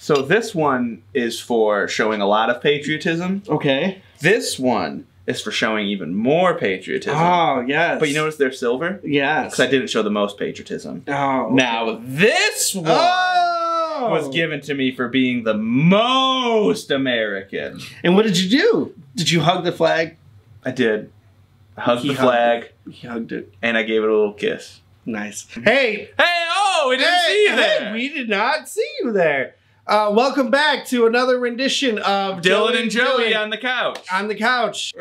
So this one is for showing a lot of patriotism. Okay. This one is for showing even more patriotism. Oh yes. But you notice they're silver? Yes. Because I didn't show the most patriotism. Oh. Now this one Oh. was given to me for being the most American. And what did you do? Did you hug the flag? I did. I hugged He the hugged flag He hugged it. and I gave it a little kiss. Nice. Hey. Hey, oh, we didn't hey, see you hey, there. we did not see you there. Uh, welcome back to another rendition of Dylan and Joey Joey on the couch. on the couch.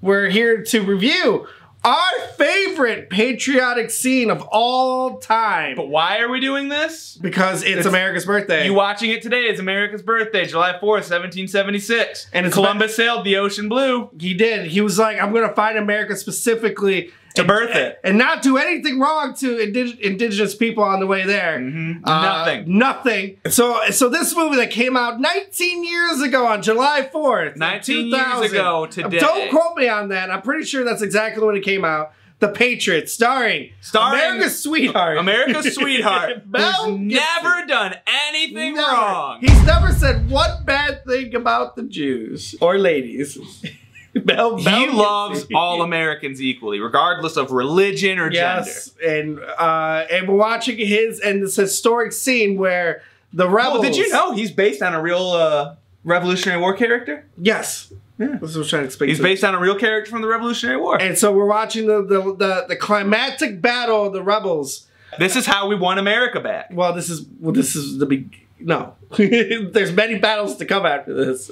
We're here to review our favorite patriotic scene of all time But why are we doing this? because it's, It's- America's birthday. You watching it today? It's America's birthday, July 4th, 1776. And Columbus sailed the ocean blue he did. He was like, I'm going to find America specifically to birth it. and not do anything wrong to indig- indigenous people on the way there. Mhm. Uh, Nothing. Nothing. So, so this movie that came out 19 years ago on July 4th, 19 years ago today. Don't quote me on that. I'm pretty sure that's exactly when it came out. The Patriots, starring, Starring America's sweetheart, America's sweetheart, Mel never done anything Never. wrong. He's never said one bad thing about the Jews or ladies. Mel, He loves all Americans equally, regardless of religion or gender. Yes, and uh, and we're watching his and this historic scene where the rebels. Oh, did you know he's based on a real uh, Revolutionary War character? Yes, Yeah. this was trying to explain. He's to- based on a real character from the Revolutionary War. And so we're watching the the the, the climactic battle of the rebels. This is how we won America back. Well, this is well, this is the big. No, there's many battles to come after this.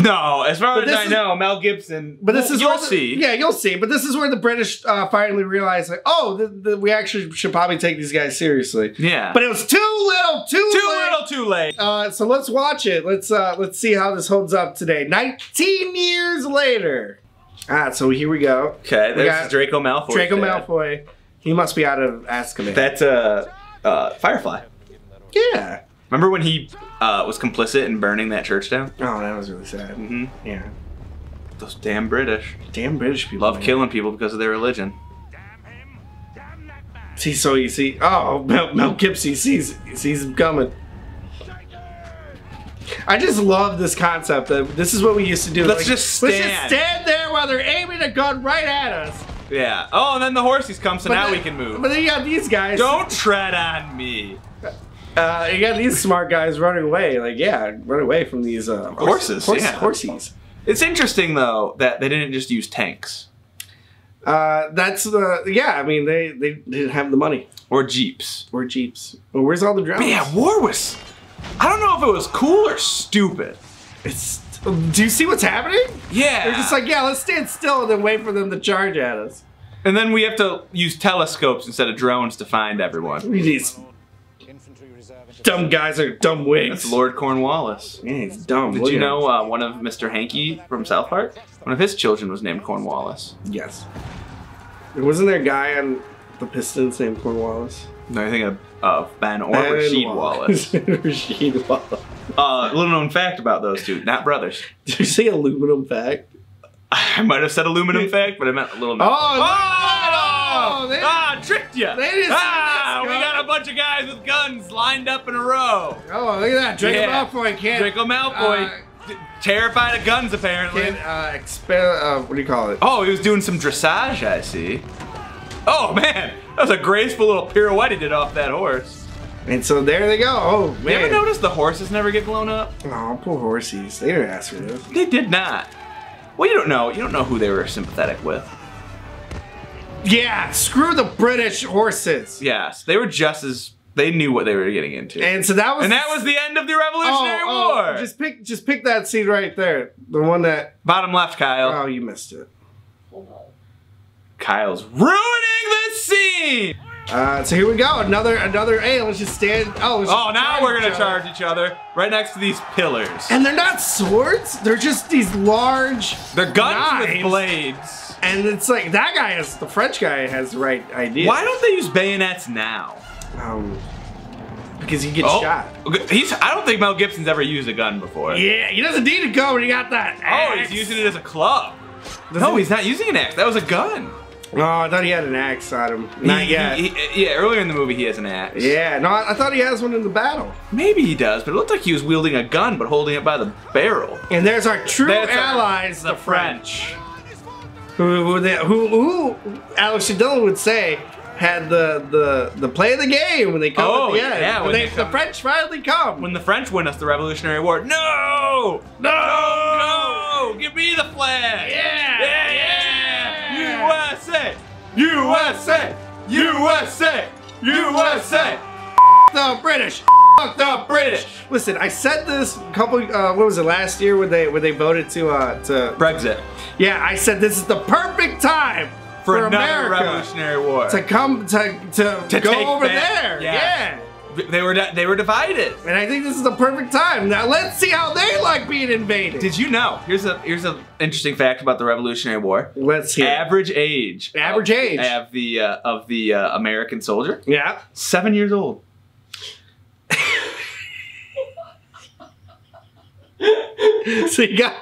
No, as far But as I is- know, Mel Gibson. But this well, is you'll the- see. Yeah, you'll see. But this is where the British uh, finally realized, like, oh, th- th- we actually should probably take these guys seriously. Yeah. But it was too little, too, too late. little, too late. Uh, so let's watch it. Let's uh, let's see how this holds up today. 19 years later. Ah, so here we go. Okay, there's Draco Malfoy. Draco dad. Malfoy. He must be out of Azkaban. That's uh, uh, Firefly. yeah. Remember when he uh, was complicit in burning that church down? Oh, that was really sad. Mm-hmm. Yeah. Those damn British Damn British people. love man. killing people because of their religion. See, so you see, oh, Mel, Mel Gibson sees sees him coming. I just love this concept that this is what we used to do. Let's just stand. Let's just stand. stand there while they're aiming a gun right at us. Yeah. Oh, and then the horses come, so But now then- we can move. But then you got these guys. Don't tread on me. Uh, you got these smart guys running away. Like, yeah, run away from these uh, Horses, Horse, yeah. Horsies. It's interesting though that they didn't just use tanks Uh, that's the yeah. I mean, they they didn't have the money or jeeps. or jeeps. Well, where's all the drones? But yeah, war was. I don't know if it was cool or stupid. It's. Do you see what's happening? Yeah. They're just like, yeah, let's stand still and then wait for them to charge at us. and then we have to use telescopes instead of drones to find everyone. These dumb guys are dumb wigs. That's Lord Cornwallis. Yeah, he's dumb. Did Look you know uh, one of Mr. Hanky from South Park? One of his children was named Cornwallis. him. Yes. Wasn't there a guy on the Pistons named Cornwallis? No, I think of, of Ben or Ben Rasheed Wallace. Rasheed Wallace. Uh, little known fact about those two, not brothers. Did you say aluminum fact? I might have said aluminum fact, but I meant a little. known. Oh, oh, no, they- ah, tricked you. they didn't ah, bunch of guys with guns lined up in a row. Oh, look at that. Draco Yeah. Malfoy can't. Draco Malfoy, uh, terrified of guns apparently. Can't uh, expel. Uh, what do you call it? Oh, he was doing some dressage, I see. Oh man, that was a graceful little pirouette he did off that horse. And so there they go. Oh You ever notice the horses never get blown up? Oh, poor horsies. They didn't ask for this. They did not. Well, you don't know. You don't know who they were sympathetic with. Yeah, screw the British horses. Yes, they were just as they knew what they were getting into. And so that was. And that was the end of the Revolutionary oh, oh, War. Just pick, just pick that scene right there. The one that. Bottom left, Kyle. Oh, you missed it. Kyle's ruining the scene. Uh, so here we go. Another, another. Hey, let's just stand. Oh, let's Oh, now we're gonna each charge each other right next to these pillars. And they're not swords. They're just these large. They're guns knives. with blades. And it's like that guy has the French guy has the right idea. Why don't they use bayonets now? Um, because he gets Oh, shot. he's. I don't think Mel Gibson's ever used a gun before. Yeah, he doesn't need a gun when he got that. Oh, he's using it as a club. Does no, he- he's not using an axe. That was a gun. Oh, I thought he had an axe on him. Not He- yet. he- he- yeah, earlier in the movie he has an axe. yeah, no, I, I thought he has one in the battle. Maybe he does, but it looked like he was wielding a gun but holding it by the barrel. And there's our true That's our- allies, the, French. Who, who, they, who, who Alex Dillon would say had the, the, the play of the game when they come Oh, at the end. yeah, when when they, they the. French finally come. When the French win us the Revolutionary War, no! No! No! Give me the flag! Yeah! Yeah! yeah! USA! USA! USA! USA! the British. Fuck up British! Listen, I said this a couple. Uh, what was it last year when they when they voted to uh to? Brexit. Yeah, I said this is the perfect time For, for, another America Revolutionary War. to come to to, To go over back- there. yeah. Yeah. They were they were divided. And I think this is the perfect time. Now let's see how they like being invaded. Did you know? Here's a here's an interesting fact about the Revolutionary War. let's hear. Average age. Average of, age. of the uh, of the uh, American soldier. Yeah. Seven years old. So you got.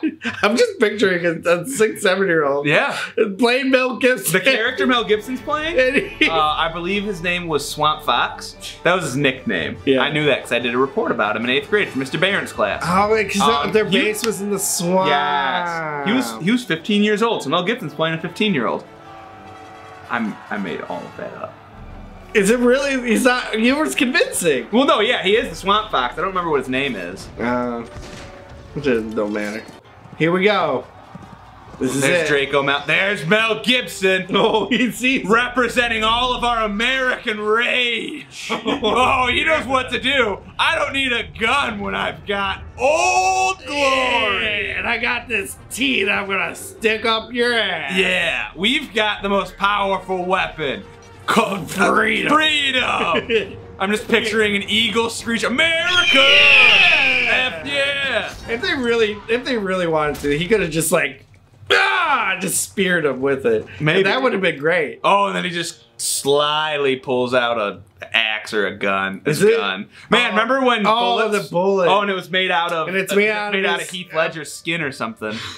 I'm just picturing a, a six, seven year old. Yeah. Playing Mel Gibson. The character Mel Gibson's playing. He- Uh, I believe his name was Swamp Fox. That was his nickname. Yeah. I knew that because I did a report about him in eighth grade for Mr. Barron's class. Oh, because Um, their you- base was in the swamp. Yes. He was he was 15 years old, so Mel Gibson's playing a 15 year old. I'm I made all of that up. Is it really? He's not. You were convincing. Well, no, yeah, he is the Swamp Fox. I don't remember what his name is. Uh, it don't matter. Here we go. This is There's it. Draco Mel. There's Mel Gibson. Oh, he sees. Representing all of our American rage. oh, he knows what to do. I don't need a gun when I've got old glory. And I got this tea that I'm gonna stick up your ass. Yeah, we've got the most powerful weapon called Freedom. Freedom. I'm just picturing an eagle screech, America! F yeah! If they really, if they really wanted to, he could have just like, ah, just speared him with it. Maybe. And that would have been great. Oh, and then he just slyly pulls out a axe or a gun. Is His it? gun. Man, Oh. remember when Oh, bullets? the bullet. Oh, and it was made out of. And it's uh, made out of made out of Heath Ledger's skin or something.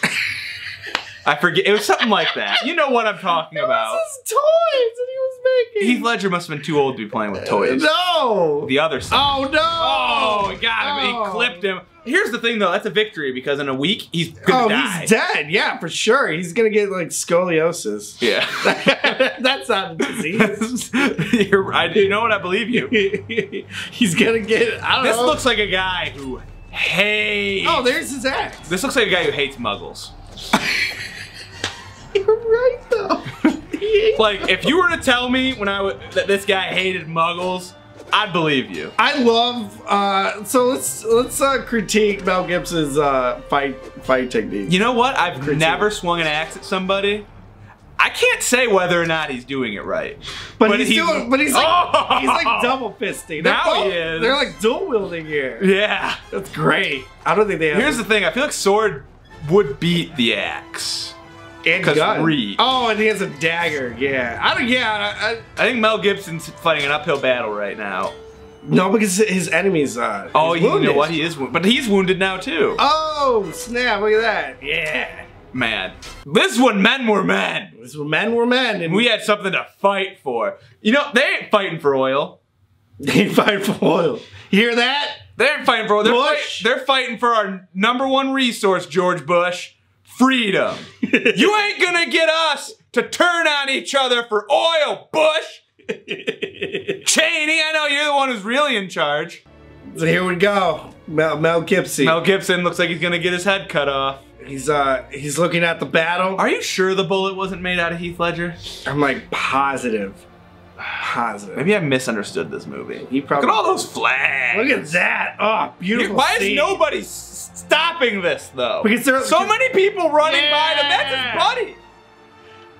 I forget. It was something like that. You know what I'm talking about. This is toys that he was making. Heath Ledger must have been too old to be playing with toys. No. The other side. Oh no. Oh, he got him. Oh. He clipped him. Here's the thing, though. That's a victory because in a week he's gonna Oh, die. he's dead. Yeah, for sure. He's gonna get like scoliosis. Yeah. That's not a disease. You're right. You know what? I believe you. he's gonna get. I don't This know. looks like a guy who hates. Oh, there's his axe. This looks like a guy who hates muggles. You're right though. He hates- Like, if you were to tell me when I w- that this guy hated muggles, I'd believe you. I love. Uh, so let's let's uh, critique Mel Gibson's uh, fight fight technique. You know what? I've Critique. never swung an axe at somebody. I can't say whether or not he's doing it right. but, but he's, he's- doing. But he's like Oh! he's like double fisting. They're Now he both- is. They're like dual wielding here. Yeah. That's great. I don't think they have. Here's the thing. I feel like sword would beat the axe. And gun. Reed. Oh, and he has a dagger. Yeah. I don't. Yeah. I, I, I think Mel Gibson's fighting an uphill battle right now. no, because his enemy's. Uh, Oh, you know what? He is, wounded, but he's wounded now too. Oh snap! Look at that. Yeah. Man, this is when men were men. This was men were men, and We had something to fight for. You know, they ain't fighting for oil. they fight for oil. You hear that? They ain't fighting for oil. They're, fight- they're fighting for our number one resource, George Bush freedom. you ain't gonna get us to turn on each other for oil, Bush. Cheney, I know you're the one who's really in charge. So here we go. Mel, Mel Gibson. Mel Gibson looks like he's gonna get his head cut off. He's uh he's looking at the battle. Are you sure the bullet wasn't made out of Heath Ledger? I'm like positive. Positive. Maybe I misunderstood this movie. He probably- Look at all those flags. Look at that. Oh, beautiful. Why is nobody stopping this though? Because they're- so many people running by them. That's Yeah. his buddy.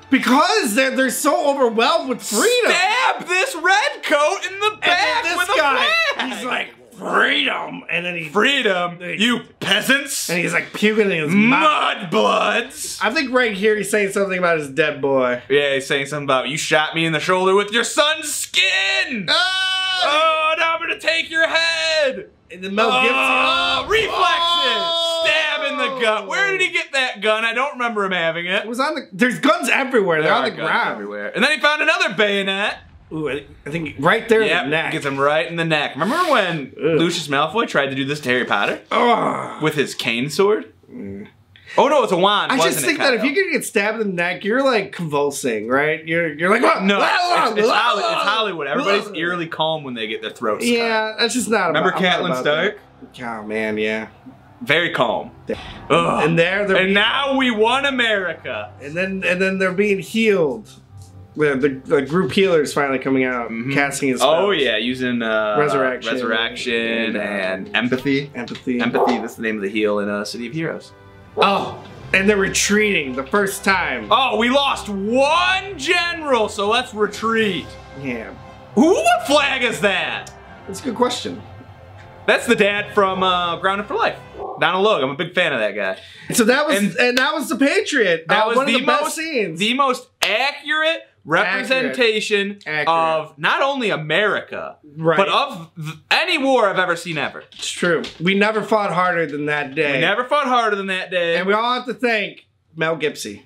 Because they're they're so overwhelmed with freedom. Stab this red coat in the and back with this a guy, flag. he's like freedom, and then he freedom, you peasants, and he's like puking in his mouth. mud bloods. I think right here he's saying something about his dead boy. Yeah, he's saying something about you shot me in the shoulder with your son's skin. Ah! Oh, now I'm gonna take your head. And then Mel Gibson. Oh, reflexes. Oh! Stab in the gut. Where did he get that gun. I don't remember him having it. It was on the. There's guns everywhere. They're on the ground. everywhere. And then he found another bayonet. Ooh, I, think right there in the neck. gets him right in the neck. Remember when Ugh. Lucius Malfoy tried to do this to Harry Potter Ugh. with his cane sword? Oh no, it's a wand. I just it, think that if you're gonna get stabbed in the neck, you're like convulsing, right? You're you're like "Ah, no, ah, it's, it's, ah, Holly- ah, it's Hollywood. Everybody's ah." eerily calm when they get their throats cut. Yeah, that's just not. Remember about, Catelyn Stark? that. Oh man, yeah. Very calm. Ugh. And there, they're And now we won America. and then and then they're being healed. The, the, the group healer is finally coming out, Mhm. casting his Oh yeah, using uh, Resurrection. resurrection, And, and empathy. empathy. Empathy. That's the name of the heal in uh, City of Heroes. Oh, and they're retreating the first time. Oh, we lost one general, so let's retreat. Yeah, Who? What flag is that? that's a good question. That's the dad from uh, Grounded for Life. Donald Logue. I'm a big fan of that guy. So that was and, And- that was the Patriot. That Uh, was one the, of the best most scenes. the most accurate representation Accurate. of not only America, Right. but of any war I've ever seen ever. it's true. We never fought harder than that day. We never fought harder than that day. And we all have to thank Mel Gibson.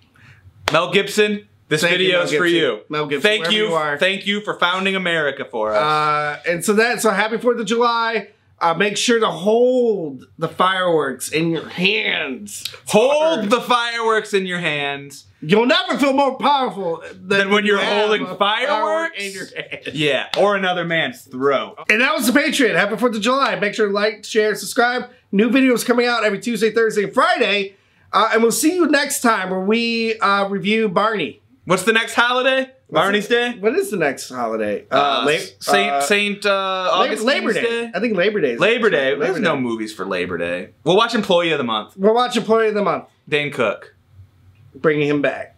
Mel Gibson, this Thank video Mel is for you. Mel Gibson, Thank you. you. Thank you for founding America for us. Uh, and so that so happy Fourth of July. Uh, make sure to hold the fireworks in your hands. Hold the fireworks in your hands. You'll never feel more powerful than, Than when you you're holding fireworks? in your hand. Yeah, or another man's throat. And that was the Patriot. Happy Fourth of July. Make sure to like, share, subscribe. New videos coming out every Tuesday, Thursday, and Friday. Uh, and we'll see you next time where we uh, review Barney. What's the next holiday? Barney's Day? What is the next holiday? Uh, La- Saint uh, Saint uh, Labor, Augustine's Labor Day. I think Labor Day. is Labor Day. one. There's Labor no movies for Labor Day. We'll watch Employee of the Month. We'll watch Employee of the Month. Dane Cook. Bringing him back.